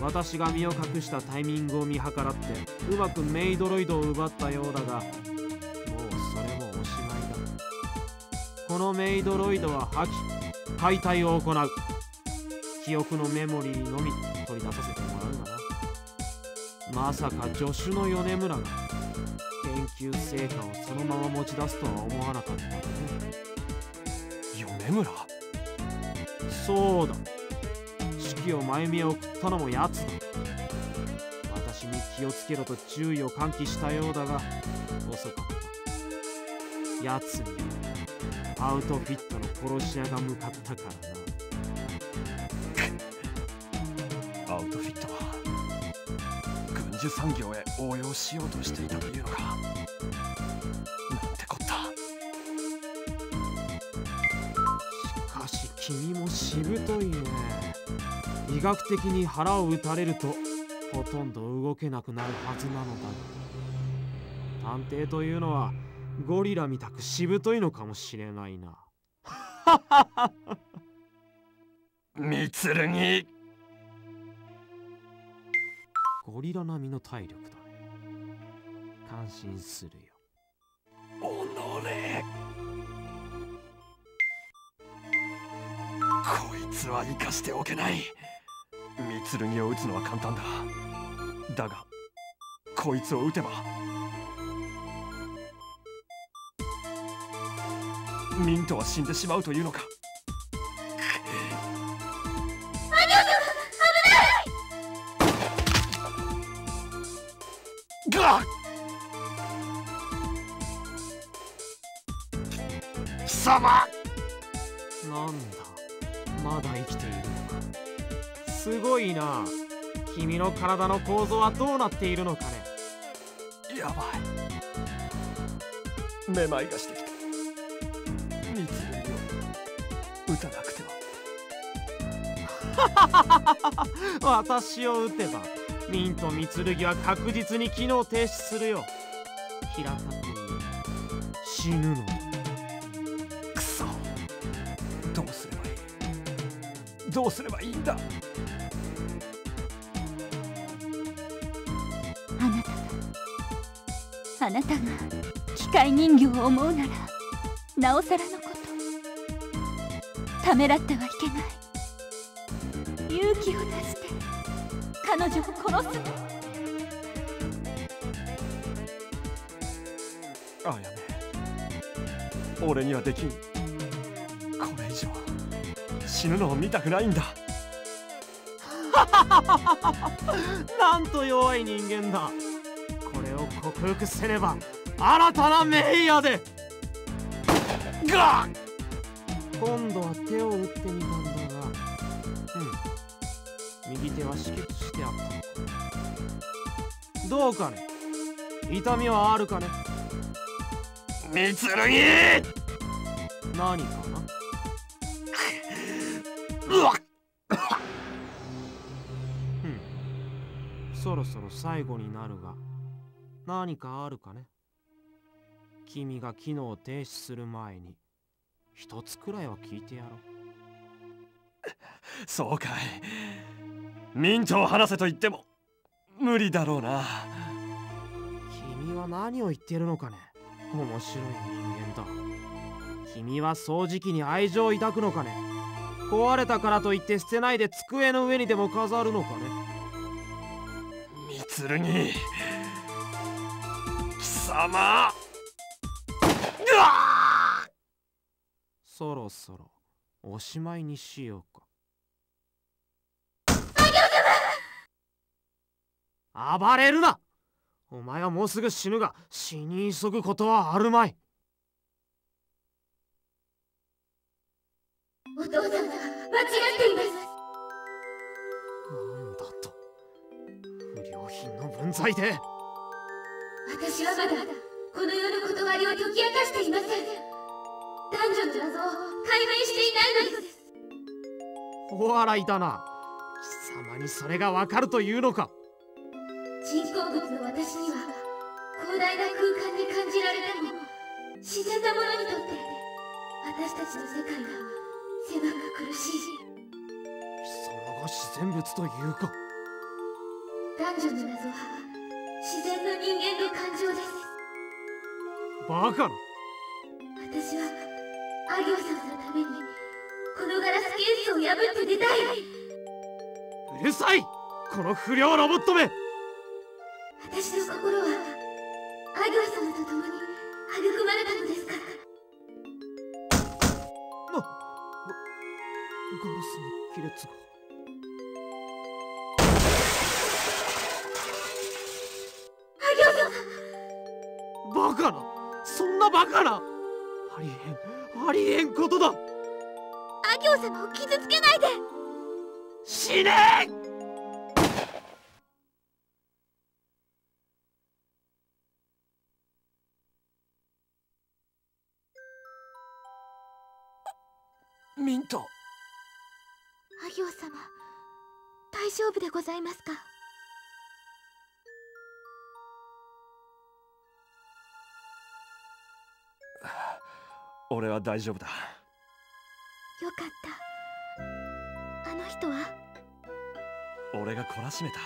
私が身を隠したタイミングを見計らってうまくメイドロイドを奪ったようだがもうそれもおしまいだ。このメイドロイドは破棄解体を行う。記憶のメモリーのみ取り出させてもらうがな。まさか助手の米村が研究成果をそのまま持ち出すとは思わなかったね。米村？そうだ。式を前見を送ったのも奴だ私に気をつけろと注意を喚起したようだが遅かった奴にアウトフィットの殺し屋が向かったからなアウトフィットは軍需産業へ応用しようとしていたというのかなんてこったしかし君もしぶといね。医学的に腹を打たれるとほとんど動けなくなるはずなのだ探偵というのはゴリラみたくしぶといのかもしれないな。ミツルギゴリラ並みの体力だね。感心するよ。おのれこいつは生かしておけない三剣を撃つのは簡単だ。だがこいつを撃てばミントは死んでしまうというのか？が貴様なんだ？まだ生きているのか？すごいな。君の体の構造はどうなっているのかね。やばい。めまいがしてきた。三つを撃たなくては。私を撃てばミンと三剣は確実に機能停止するよ。平たく言う。死ぬの。くそ。どうすればいいどうすればいいんだ？あなたがあなたが機械人形を思うならなおさらのことためらってはいけない。勇気を出して彼女を殺すあやめ。俺にはできん死ぬのを見たくないんだ。なんと弱い人間だ。これを克服せねば新たな名誉で。ガ今度は手を打ってみたんだが。うん。右手は止血してあった。どうかね？痛みはあるかね？三剣何かな？うん。そろそろ最後になるが何かあるかね？君が機能を停止する前に一つくらいは聞いてやろう。そうかい。ミントを話せと言っても無理だろうな。君は何を言ってるのかね？面白い人間だ。君は掃除機に愛情を抱くのかね？壊れたからといって捨てないで机の上にでも飾るのかね？三剣貴様。そろそろおしまいにしようか。暴れるな！お前はもうすぐ死ぬが死に急ぐことはあるまいお父さんは間違っています。なんだと。不良品の分際で。私はまだこの世の断りを解き明かしていません。男女の謎を解明していないのです。お笑いだな。貴様にそれがわかるというのか。人工物の私には広大な空間で感じられても自然なものにとって私たちの世界は狭く苦しい。貴様が自然物というか。男女の謎は自然の人間の感情です。バカな。私はアギオ様のためにこのガラスケースを破って出たい。うるさい。この不良ロボットめ。私の心はアギオ様と共に育まれたのですから亀裂がバカな。そんなバカな。ありえん。ありえんことだ。アギオ様を傷つけないで。死ね丈夫でございますか？俺は大丈夫だ。よかった。あの人は？よか俺が懲らしめた。っ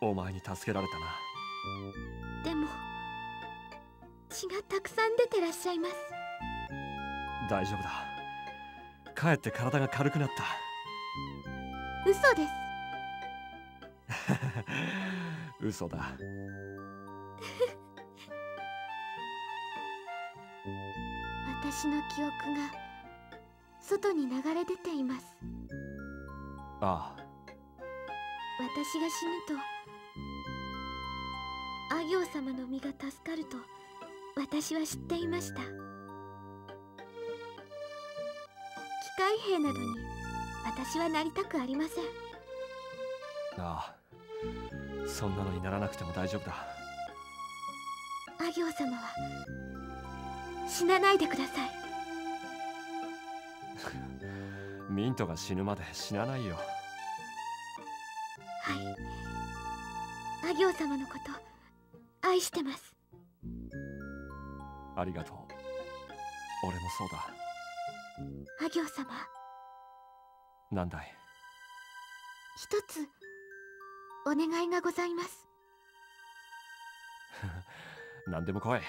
お前に助けられたな。たでも血がたくさん出てらっしゃいます。大丈夫だかえって体が軽くなった。嘘です。嘘だ。私の記憶が外に流れ出ています。ああ。私が死ぬとアギオ様の身が助かると私は知っていました機械兵などに私はなりたくありません。ああそんなのにならなくても大丈夫だ。アギオ様は死なないでください。ミントが死ぬまで死なないよ。はい。アギオ様のこと愛してます。ありがとう。俺もそうだアギオ様。なんだい？一つお願いがございます。何でも来い。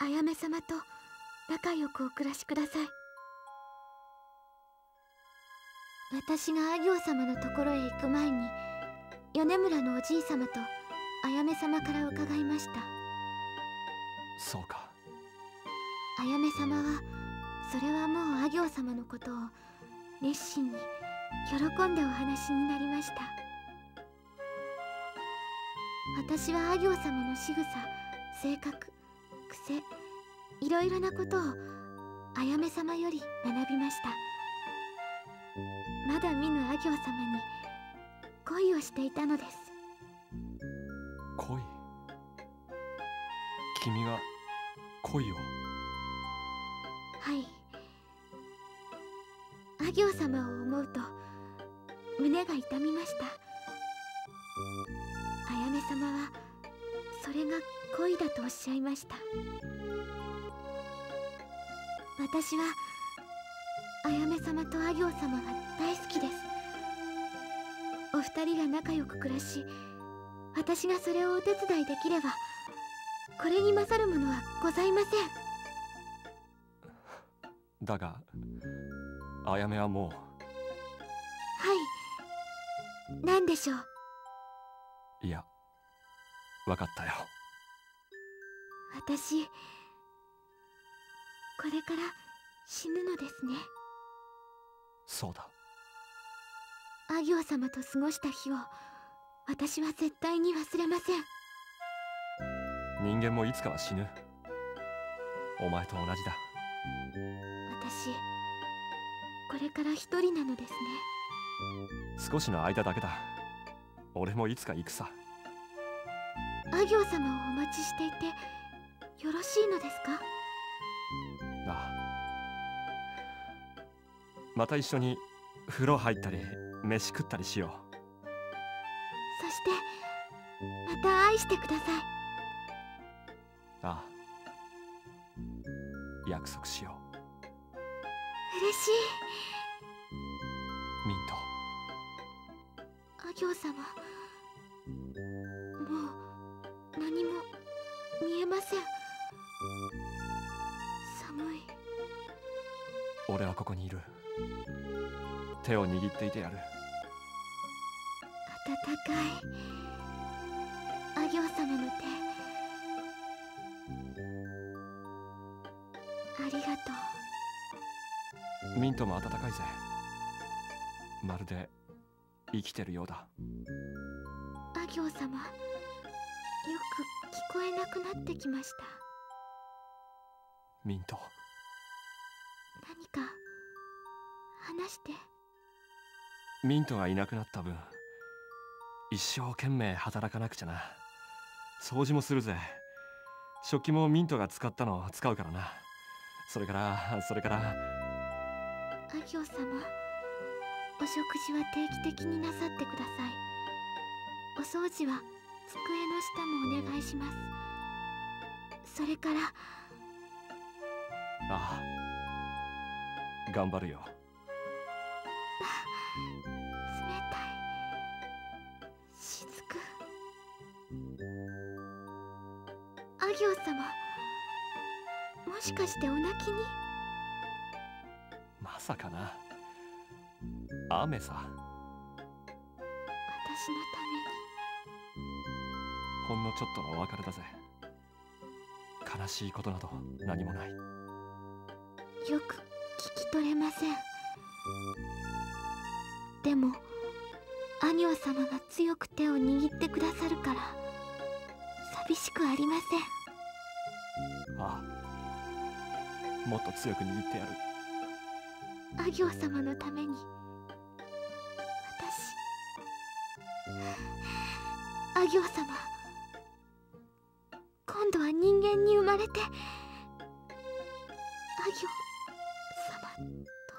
あやめ様と仲良くお暮らしください。私があ行様のところへ行く前に米村のおじい様とあやめ様から伺いました。そうか。あやめ様はそれはもうあ行様のことを熱心に喜んでお話になりました。私はあ行様の仕草性格癖いろいろなことをあやめ様より学びました。まだ見ぬあ行様に恋をしていたのです。恋？君が恋を？はい行様を思うと胸が痛みました。あやめ様はそれが恋だとおっしゃいました。私はあやめ様とあ行様が大好きです。お二人が仲良く暮らし私がそれをお手伝いできればこれに勝るものはございません。だがあやめはもはい。何でしょう？ういやわかったよ。私これから死ぬのですね。そうだ。あ行様と過ごした日を私は絶対に忘れません。人間もいつかは死ぬ。お前と同じだ。私これから一人なのですね。少しの間だけだ。俺もいつか行くさ。あ行様をお待ちしていてよろしいのですか？ああ。また一緒に風呂入ったり飯食ったりしよそしてまた愛してください。うああ。約束しよ嬉しうミント。あ行様。もう何も見えません。寒い。俺はここにいる。手を握っていてやる。温かい。あ行様の手。ありがとうミントも温かいぜ。まるで生きてるようだ。あ行様よく聞こえなくなってきました。ミント。何か話して。ミントがいなくなった分一生懸命働かなくちゃな。掃除もするぜ。食器もミントが使ったのを使うからな。それからそれからあ行様お食事は定期的になさってください。お掃除は机の下もお願いします。それからああ頑張るよ。冷たい。雫あ行様もしかしてお泣きに？まさかな。雨さ。私のたほんのちょっとのお別れだぜ。悲しいことなど何もない。めによく聞き取れません。でもあ行様が強く手を握ってくださるから寂しくありません。ああ。もっと強く握ってやるあ行様のために。私あ行様。今度は人間に生まれてあ行様と。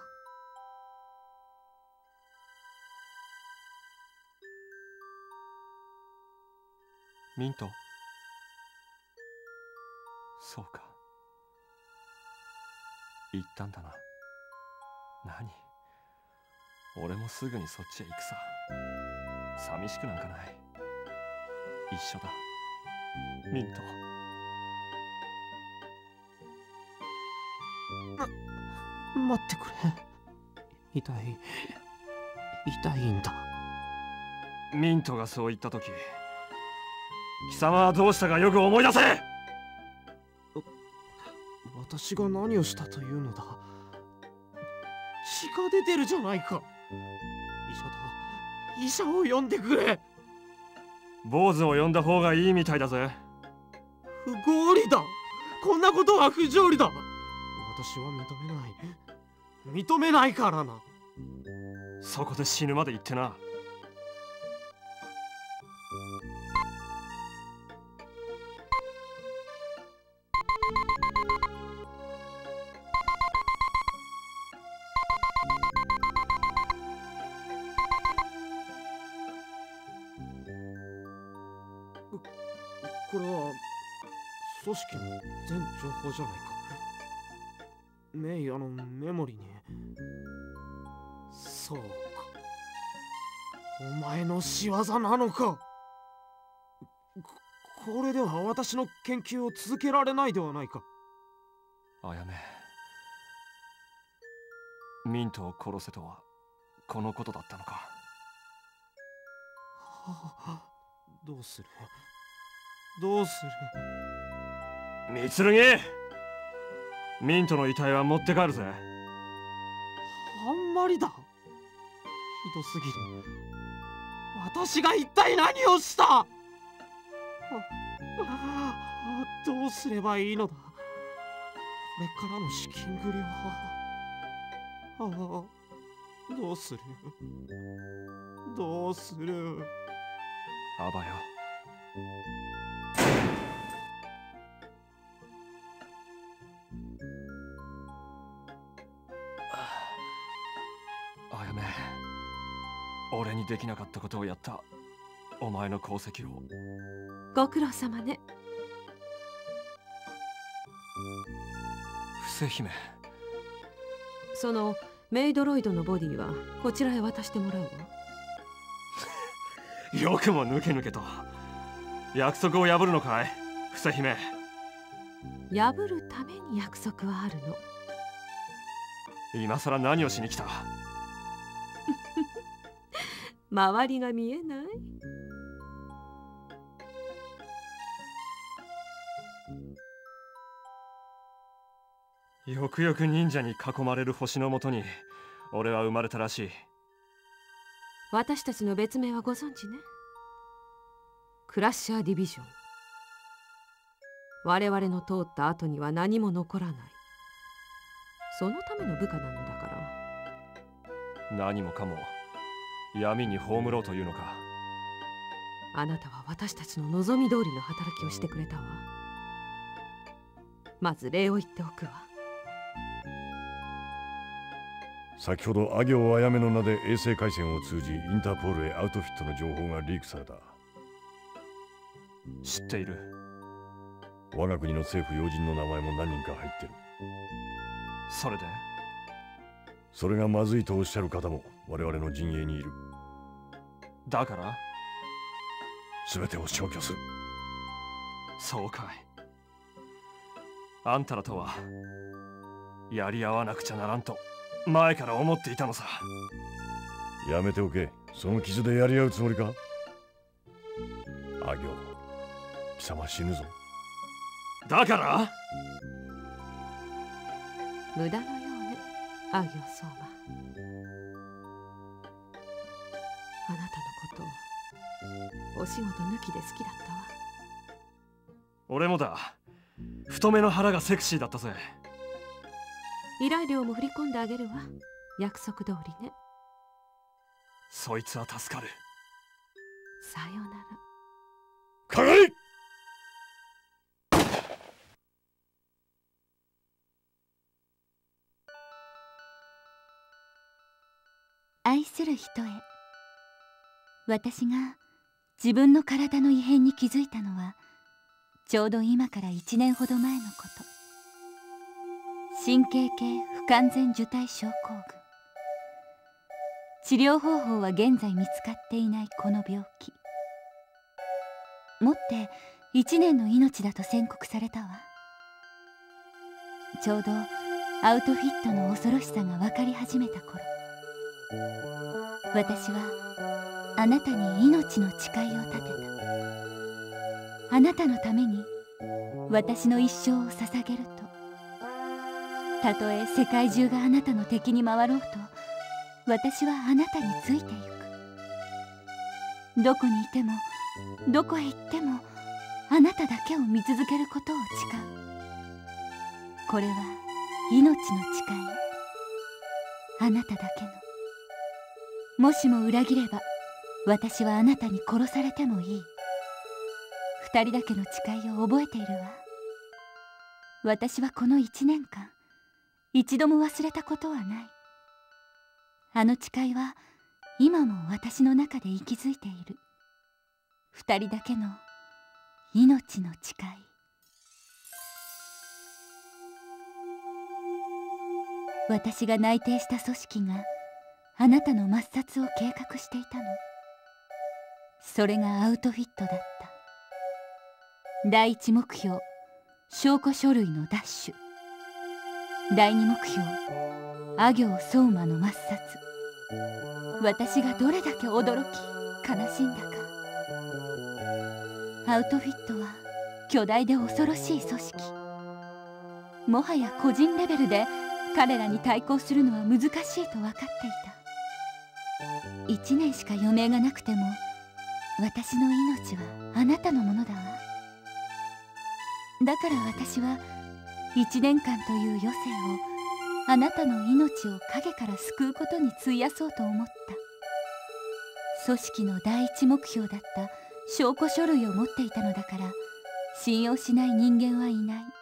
ミント。そうか。言ったんだな。何？俺もすぐにそっちへ行くさ。寂しくなんかない。一緒だ。ミント。待ってくれ。痛い。痛いんだ。ミントがそう言った時貴様はどうしたかよく思い出せ。私が何をしたというのだ血が出てるじゃないか。医者だ医者を呼んでくれ。坊主を呼んだ方がいいみたいだぜ。不合理だ。こんなことは不条理だ。私は認めない。認めないからな。そこで死ぬまで言ってなこれは組織の全情報じゃないか。メイヤのメモリにそうか。お前の仕業なのか。ここれでは私の研究を続けられないではないか。あやめ。ミントを殺せとはこのことだったのか。はあどうする？どうする？三剣ミントの遺体は持って帰るぜ。あんまりだ。ひどすぎる。私が一体何をした？どうすればいいのだ？これからの資金繰りはああどうする？どうする？あばよ俺にできなかったことをやった。お前の功績を。ご苦労様ね。伏姫。そのメイドロイドのボディはこちらへ渡してもらうわ。よくも抜け抜けと。約束を破るのかい？伏姫。破るために約束はあるの。今さら何をしに来た？周りが見えない？よくよく忍者に囲まれる星のもとに俺は生まれたらしい。私たちの別名はご存知ね。クラッシャーディビジョン。我々の通った後には何も残らない。そのための部下なのだから。何もかも闇に葬ろうというのか？あなたは私たちの望み通りの働きをしてくれたわ。まず礼を言っておくわ。先ほどア行あやめの名で衛星回線を通じインターポールへアウトフィットの情報がリークされた。知っている。我が国の政府要人の名前も何人か入ってる。それで？それがまずいとおっしゃる方も我々の陣営にいる。だから？全てを消去する。そうかい。あんたらとはやり合わなくちゃならんと前から思っていたのさ。やめておけ。その傷でやり合うつもりか？あ行。貴様死ぬぞ。だから？無駄のよアギオ相馬あなたのことをお仕事抜きで好きだったわ。俺もだ。太めの腹がセクシーだったぜ。依頼料も振り込んであげるわ。約束通りね。そいつは助かる。さよなら。かがり愛する人へ。私が自分の体の異変に気づいたのはちょうど今から1年ほど前のこと。神経系不完全受胎症候群。治療方法は現在見つかっていないこの病気。もって1年の命だと宣告されたわ。ちょうどアウトフィットの恐ろしさが分かり始めた頃。私はあなたに命の誓いを立てた。あなたのために私の一生を捧げると。たとえ世界中があなたの敵に回ろうと私はあなたについていく。どこにいてもどこへ行ってもあなただけを見続けることを誓う。これは命の誓い。あなただけの。もしも裏切れば私はあなたに殺されてもいい。二人だけの誓いを覚えているわ。私はこの一年間一度も忘れたことはない。あの誓いは今も私の中で息づいている。二人だけの命の誓い。私が内定した組織があなたの抹殺を計画していたの。それがアウトフィットだった。第一目標証拠書類の奪取。第二目標阿行相馬の抹殺。私がどれだけ驚き悲しんだか。アウトフィットは巨大で恐ろしい組織。もはや個人レベルで彼らに対抗するのは難しいと分かっていた。1年しか余命がなくても私の命はあなたのものだわ。だから私は1年間という余生をあなたの命を影から救うことに費やそうと思った。組織の第一目標だった証拠書類を持っていたのだから信用しない人間はいない。